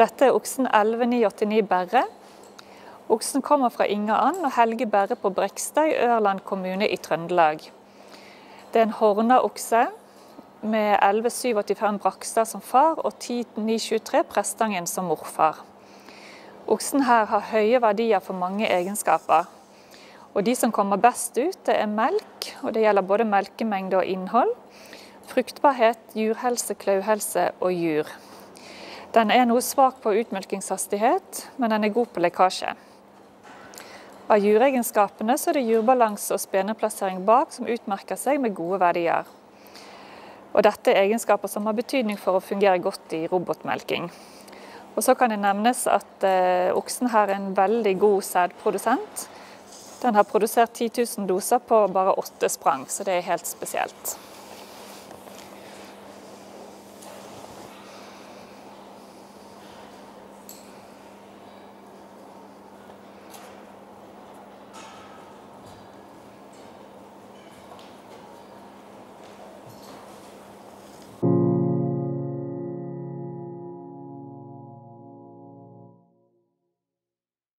Dette er oksen 11989 Berre. Oksen kommer fra Inga and og Helge Berre på Brekstad i Ørland kommune i Trøndelag. Det er en horna okse med 11785 Brakstad som far og 10923 Prestangen som morfar. Oksen her har høye verdier for mange egenskaper. Og De som kommer best ut, det er melk, og det gjelder både melkemengde og innhold. Fruktbarhet, jurhelse, klauhelse og jur. Den er noe svak på utmelkingshastighet, men den er god på lekkasje. Av juregenskapene så er det jurbalanse og speneplassering bak som utmerker seg med gode verdier. Og Dette er egenskaper som har betydning for å fungere godt i robotmelking. Og så kan det nevnes at eh, oksen her er en veldig god sædprodusent. Den har produsert 10 000 doser på bare åtte sprang, så det er helt spesielt.